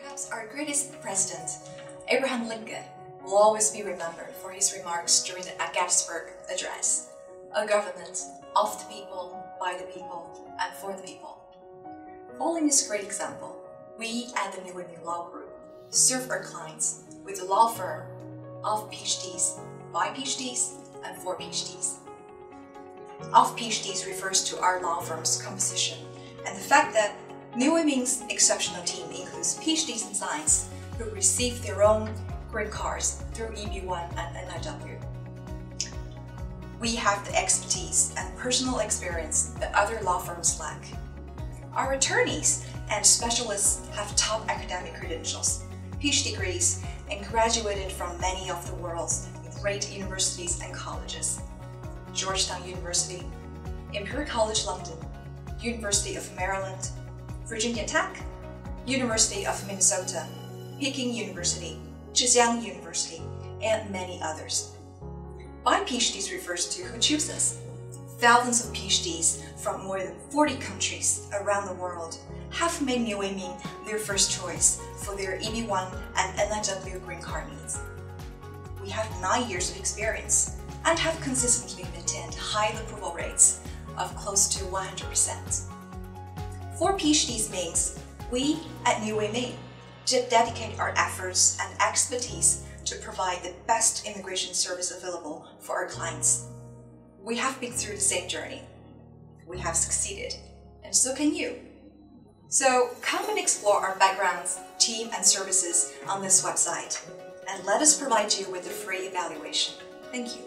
Perhaps our greatest president, Abraham Lincoln, will always be remembered for his remarks during the Gettysburg Address a government of the people, by the people, and for the people. Following this great example, we at the New Weiming Law Group serve our clients with a law firm of PhDs, by PhDs, and for PhDs. Of PhDs refers to our law firm's composition and the fact that New Weiming's exceptional team includes PhDs in science who receive their own green cards through EB1 and NIW. We have the expertise and personal experience that other law firms lack. Our attorneys and specialists have top academic credentials, PhD degrees, and graduated from many of the world's great universities and colleges. Georgetown University, Imperial College London, University of Maryland, Virginia Tech, University of Minnesota, Peking University, Zhejiang University, and many others. By PhDs refers to who chooses. Thousands of PhDs from more than 40 countries around the world have made New their first choice for their EB1 and NIW green card needs. We have nine years of experience and have consistently maintained high approval rates of close to 100%. For PhDs means we at New Way dedicate our efforts and expertise to provide the best immigration service available for our clients. We have been through the same journey. We have succeeded, and so can you. So come and explore our backgrounds, team, and services on this website, and let us provide you with a free evaluation. Thank you.